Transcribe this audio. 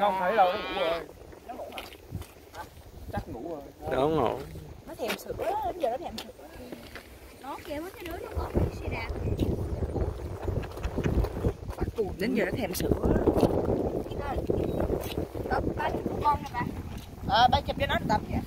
Không thấy đâu, nó ngủ rồi. Nó ngủ hả? hả? Chắc ngủ rồi. đúng không. Nó thèm sữa, đến giờ nó thèm sữa. Nó kêu mấy cái đứa nó có cái xe đạp. Bắt cùn đến giờ nó thèm sữa. Đó, ba chụp con nè ba. Ờ, ba chụp cho nó tập vậy.